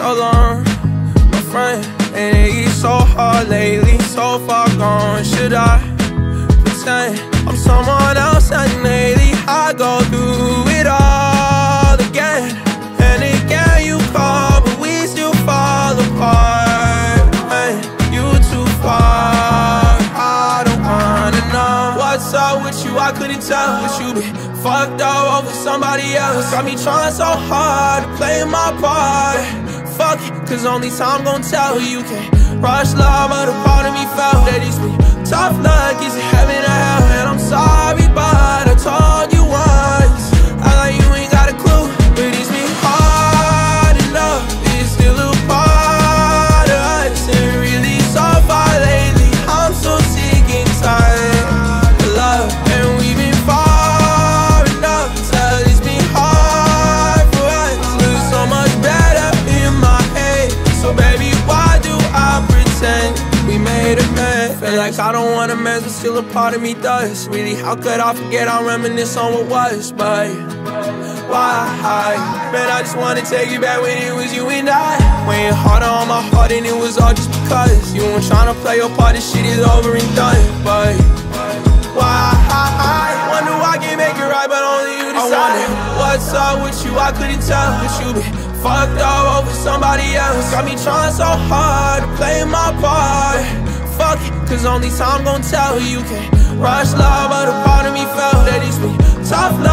so long, my friend. And it's so hard lately, so far gone. Should I pretend I'm someone else and lately I go through it all again and again? You call, but we still fall apart. Man, you too far. I don't wanna know what's up with you. I couldn't tell, but you been fucked up over somebody else. Got me trying so hard to play my part. Fuck cause only time gon' tell who you can't rush love, but a part of me felt that it's me. Tough luck, is it heaven or hell? Mess? Like I don't wanna mess, but still a part of me does. Really, how could I forget? I reminisce on what was, but why? Man, I just wanna take you back when it was you and I. Weighing harder on my heart, and it was all just because you weren't trying to play your part. This shit is over and done, but why? Wonder why I can make it right, but only you decide. What's up with you? I couldn't tell, but you been fucked up over somebody else. Got me trying so hard to play my part. Only time gon' tell you can't rush love, but a part of me felt that it's me. Tough luck,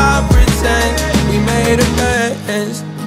I pretend we made amends.